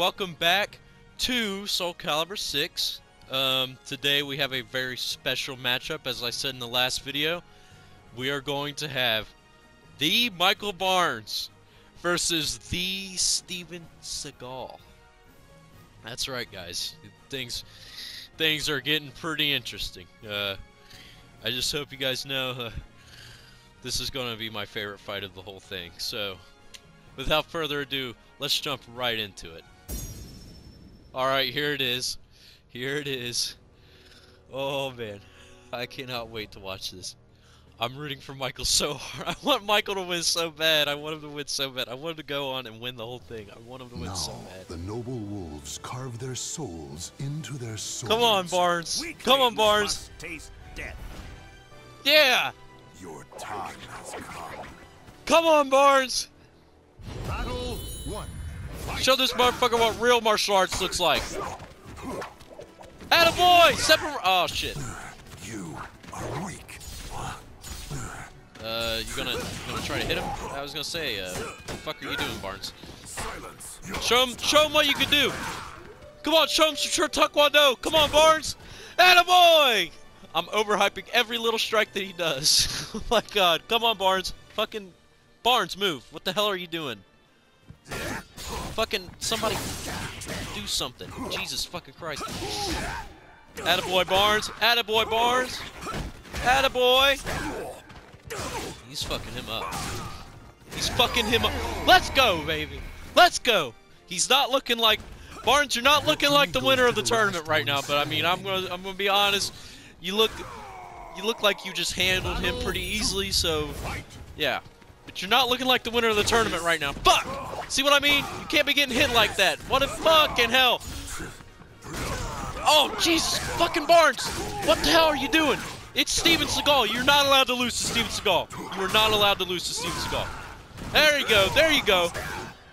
welcome back to Soul Calibur 6. Um, today we have a very special matchup, as I said in the last video. We are going to have the Michael Barnes versus the Steven Seagal. That's right, guys. Things, things are getting pretty interesting. Uh, I just hope you guys know uh, this is going to be my favorite fight of the whole thing. So, without further ado, let's jump right into it. Alright, here it is. Here it is. Oh man, I cannot wait to watch this. I'm rooting for Michael so hard. I want Michael to win so bad. I want him to win so bad. I want him to go on and win the whole thing. I want him to win now, so bad. the noble wolves carve their souls into their swords. Come on, Barnes. Weaklings Come on, Barnes. Taste death. Yeah! Your time has come. Come on, Barnes! Show this motherfucker what real martial arts looks like. Attaboy! Separate. Oh shit. You are weak. Uh, you gonna you gonna try to hit him? I was gonna say, uh, what the fuck are you doing, Barnes? Silence. Show him, show him what you can do. Come on, show him some sure taekwondo. Come on, Barnes. Attaboy! I'm overhyping every little strike that he does. oh my god. Come on, Barnes. Fucking Barnes, move. What the hell are you doing? Fucking somebody do something. Jesus fucking Christ. Attaboy, Barnes. Attaboy, Barnes. Attaboy. He's fucking him up. He's fucking him up. Let's go, baby. Let's go. He's not looking like Barnes. You're not looking like the winner of the tournament right now. But I mean, I'm gonna I'm gonna be honest. You look you look like you just handled him pretty easily. So yeah. But you're not looking like the winner of the tournament right now. Fuck. See what I mean? You can't be getting hit like that. What a fucking hell. Oh, Jesus fucking Barnes. What the hell are you doing? It's Steven Seagal. You're not allowed to lose to Steven Seagal. You are not allowed to lose to Steven Seagal. There you go. There you go.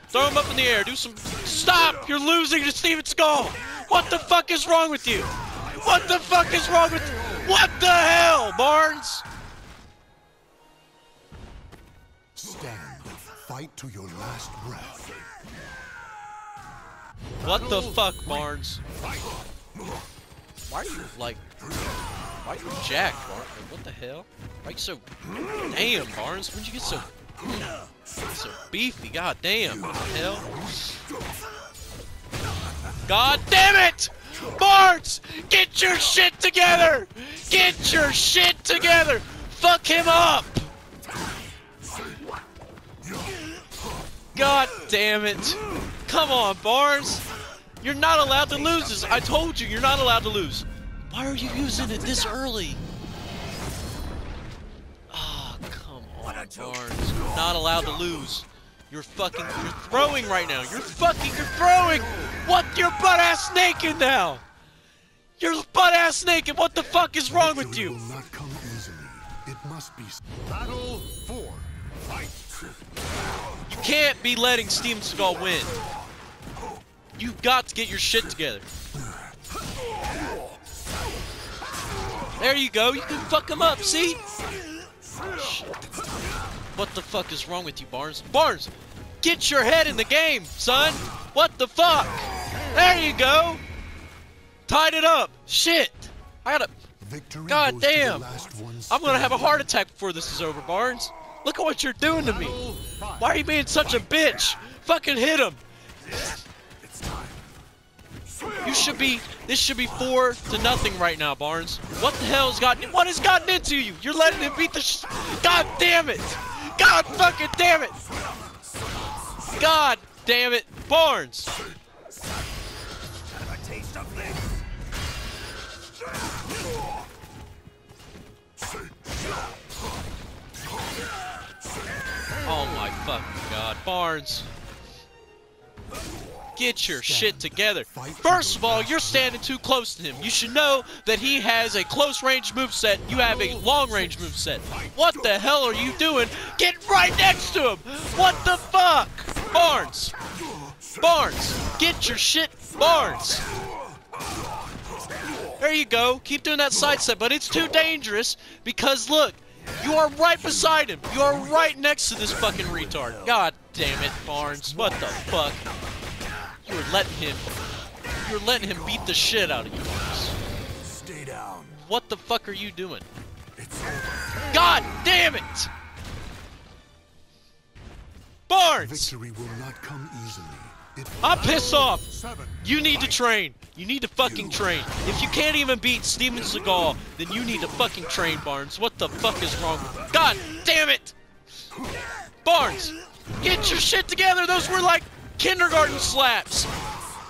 Throw him up in the air. Do some. Stop! You're losing to Steven Seagal. What the fuck is wrong with you? What the fuck is wrong with? What the hell, Barnes? Stand. Fight to your last breath. What the fuck, Barnes? Why are you like? Why are you jacked, Barnes? What the hell? Why are you so? Damn, Barnes. When'd you get so? So beefy? God damn. What the hell? God damn it! Barnes! Get your shit together! Get your shit together! Fuck him up! God damn it! Come on, Barnes! You're not allowed to lose this! I told you, you're not allowed to lose! Why are you using it this early? Oh, come on, Barnes. You're not allowed to lose. You're fucking, you're throwing right now. You're fucking, you're throwing! What? You're butt-ass naked now! You're butt-ass naked! What the fuck is wrong with you? will not come easily. It must be. Battle four. Fight. You can't be letting Steven Seagal win. You've got to get your shit together. There you go. You can fuck him up. See? What the fuck is wrong with you, Barnes? Barnes, get your head in the game, son. What the fuck? There you go. Tied it up. Shit. I gotta. Victory God damn. I'm gonna have a heart attack before this is over, Barnes. Look at what you're doing to me. Why are you being such a bitch? Fucking hit him. You should be. This should be four to nothing right now, Barnes. What the hell's gotten? What has gotten into you? You're letting him beat the. Sh God damn it! God fucking damn it! God damn it, Barnes! Oh my fucking god, Barnes. Get your shit together. First of all, you're standing too close to him. You should know that he has a close range moveset. You have a long range moveset. What the hell are you doing? Get right next to him. What the fuck? Barnes. Barnes. Get your shit. Barnes. There you go. Keep doing that side step, but it's too dangerous because look, you are right beside him. You are right next to this fucking retard. God damn it, Barnes. What the fuck? You're letting him. You were letting him beat the shit out of you, Barnes. Stay down. What the fuck are you doing? God damn it! Barnes! Victory will not come easily. I'm pissed off! You need to train. You need to fucking train. If you can't even beat Steven Seagal, then you need to fucking train, Barnes. What the fuck is wrong with God damn it! Barnes! Get your shit together! Those were like kindergarten slaps!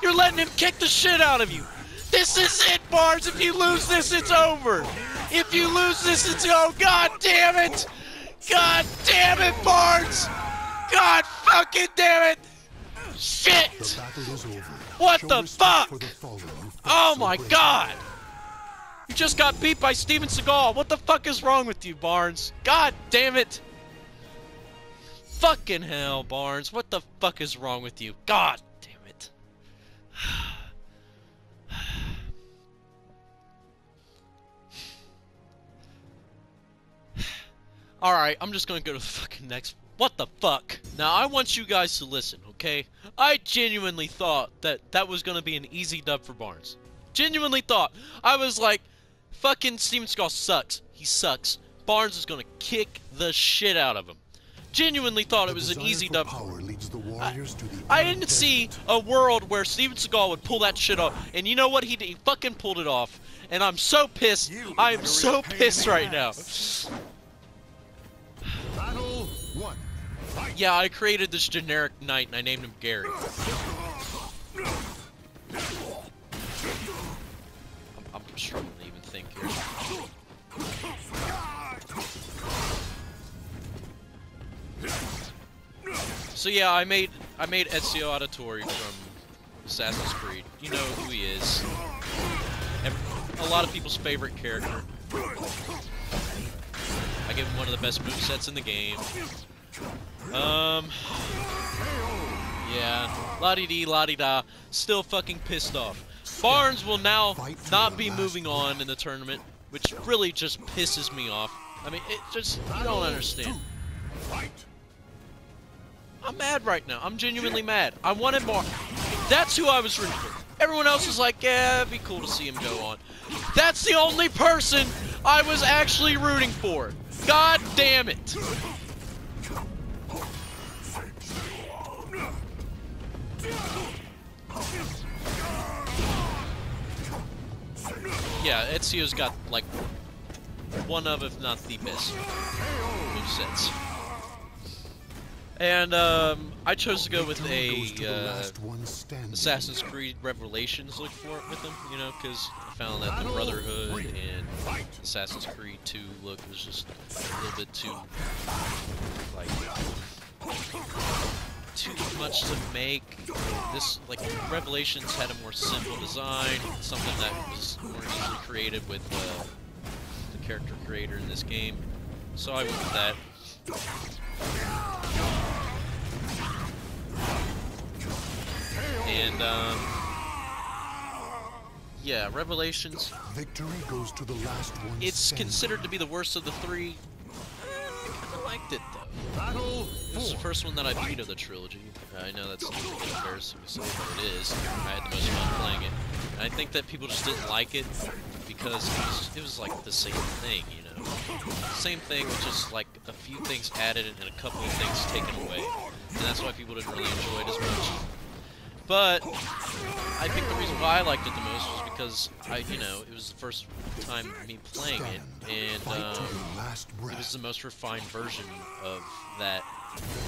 You're letting him kick the shit out of you! This is it, Barnes! If you lose this, it's over! If you lose this, it's oh god damn it! God damn it, Barnes! God fucking damn it! Shit! The battle is over. What Show the fuck? the Oh so my bravely. god! You just got beat by Steven Seagal. What the fuck is wrong with you, Barnes? God damn it! Fucking hell, Barnes. What the fuck is wrong with you? God damn it. Alright, I'm just gonna go to the fucking next. What the fuck? Now, I want you guys to listen, okay? I genuinely thought that that was gonna be an easy dub for Barnes. Genuinely thought. I was like, fucking Steven Skull sucks. He sucks. Barnes is gonna kick the shit out of him. Genuinely thought The it was an easy dub. Power leads the warriors to the I didn't see a world where Steven Seagal would pull that shit off. And you know what? He, did? he fucking pulled it off. And I'm so pissed. You I am so pissed right now. Yeah, I created this generic knight and I named him Gary. I'm, I'm struggling to even think here. So yeah, I made I made Ezio Auditore from Assassin's Creed. You know who he is. A lot of people's favorite character. I give him one of the best movesets in the game. Um. Yeah. La di di, la di da. Still fucking pissed off. Barnes will now not be moving on in the tournament, which really just pisses me off. I mean, it just, you don't understand. I'm mad right now. I'm genuinely mad. I wanted more. That's who I was rooting for. Everyone else was like, yeah, it'd be cool to see him go on. That's the only person I was actually rooting for. God damn it. Yeah, Ezio's got like one of, if not the best movesets. And um, I chose to go with Victory goes to a uh, last one standing. Assassin's Creed Revelations look for it with them, you know, because I found that the Brotherhood and Assassin's Creed 2 look was just a little bit too, like, too much to make. This, like, Revelations had a more simple design, something that was more easily created with uh, the character creator in this game. So I went with that. And, um, yeah, Revelations, Victory goes to the last one it's considered to be the worst of the three. Liked it, though. Battle This is the first one that I beat of the trilogy. Uh, I know that's a little bit embarrassing to say, but it is. I had the most fun playing it. And I think that people just didn't like it because it was, it was like the same thing, you know? Same thing with just like a few things added and a couple of things taken away. And that's why people didn't really enjoy it as much. But I think the reason why I liked it the most was because I, you know, it was the first time me playing it, and um, it was the most refined version of that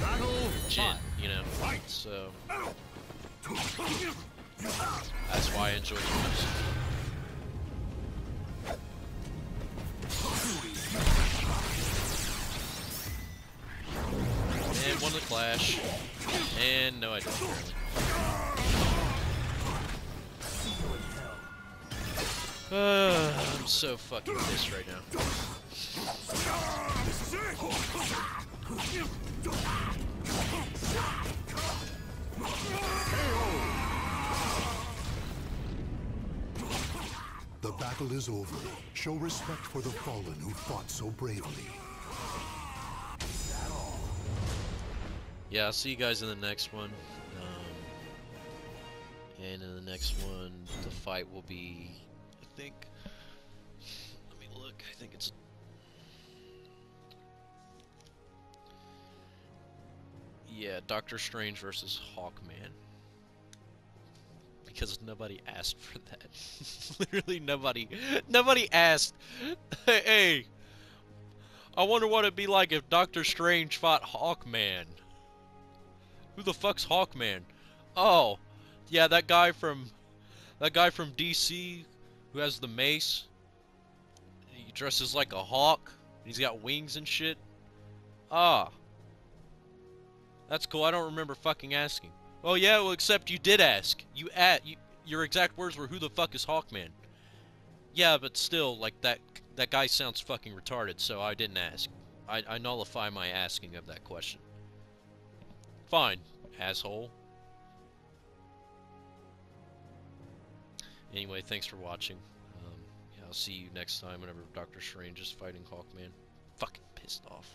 Battle gin, you know. So that's why I enjoyed it most. And won the clash. And no, I didn't. Apparently. Uh, I'm so fucking pissed right now. The battle is over. Show respect for the fallen who fought so bravely. Yeah, I'll see you guys in the next one. Um, And in the next one, the fight will be, think. Let me look. I think it's. Yeah, Doctor Strange versus Hawkman. Because nobody asked for that. Literally nobody. Nobody asked. Hey, hey, I wonder what it'd be like if Doctor Strange fought Hawkman. Who the fuck's Hawkman? Oh, yeah, that guy from that guy from DC who has the mace. He dresses like a hawk. He's got wings and shit. Ah. That's cool. I don't remember fucking asking. Oh yeah, well except you did ask. You at you, your exact words were who the fuck is Hawkman? Yeah, but still like that that guy sounds fucking retarded, so I didn't ask. I, I nullify my asking of that question. Fine, asshole. Anyway, thanks for watching. Um, yeah, I'll see you next time whenever Doctor Strange is fighting Hawkman. Fucking pissed off.